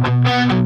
Música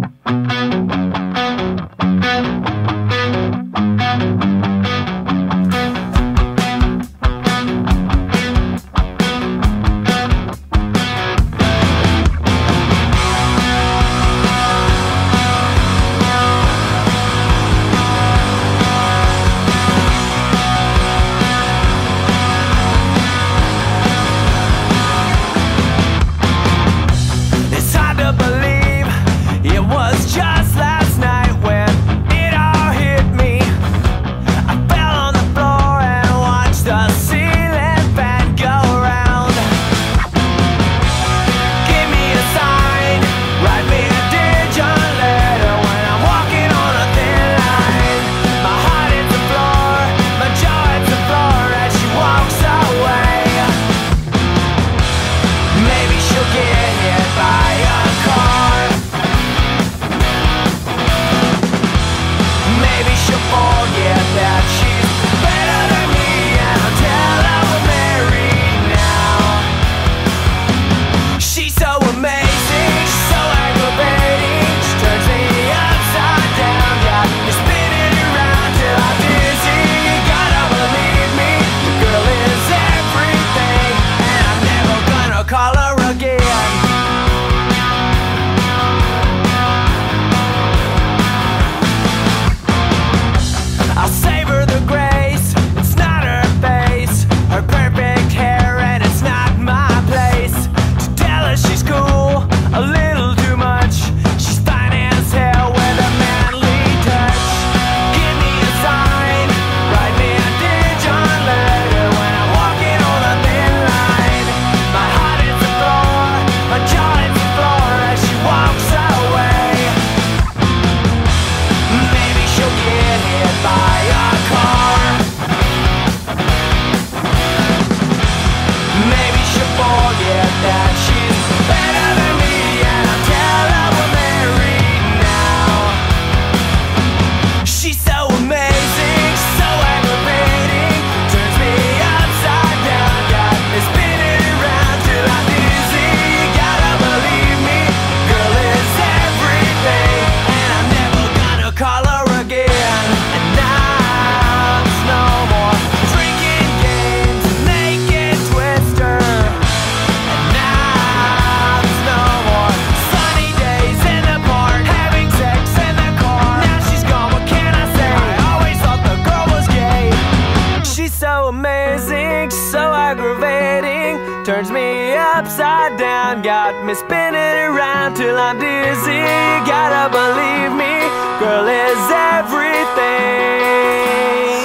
Turns me upside down, got me spinning around till I'm dizzy. Gotta believe me, girl is everything.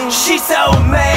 She's so amazing.